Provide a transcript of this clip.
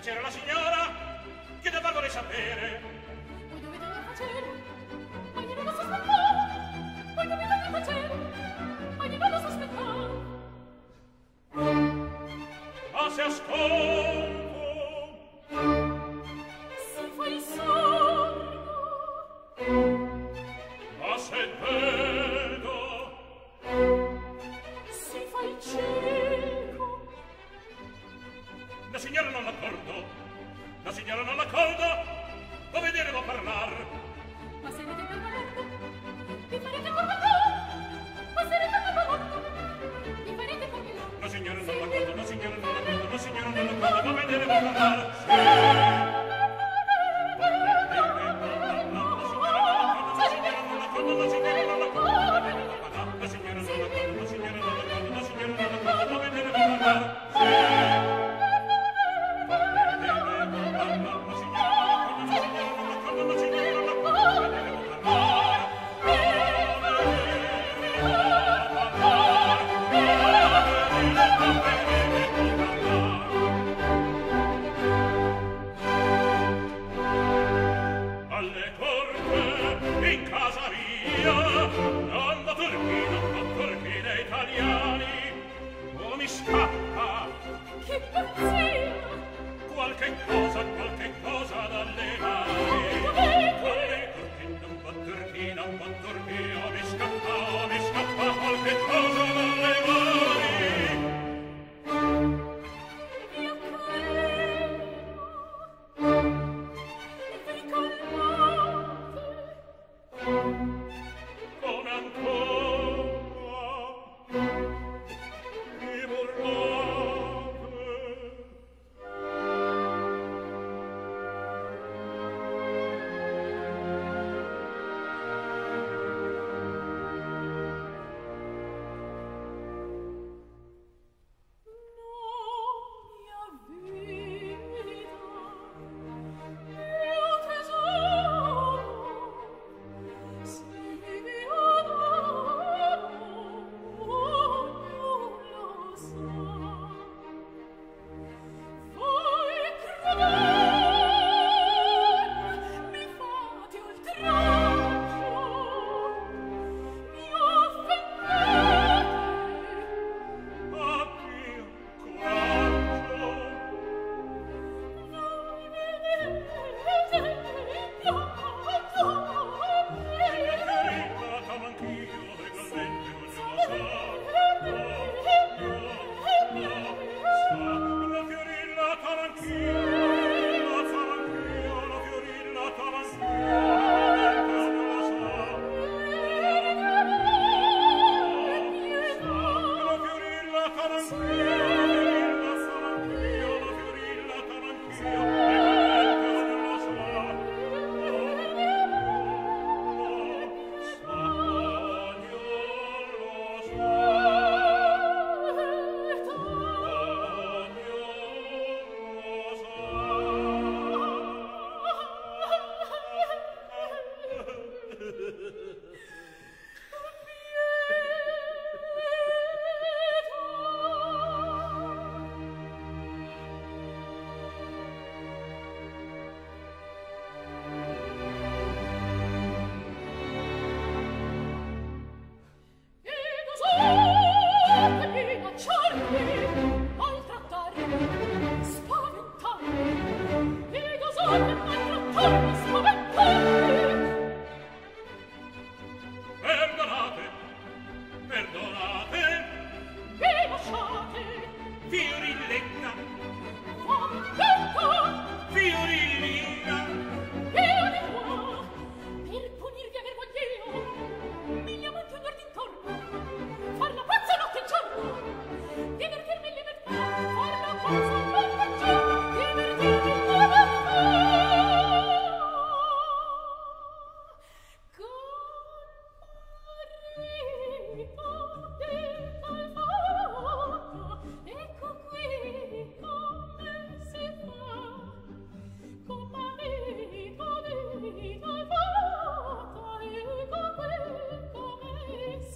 piacere alla signora che da voi sapere.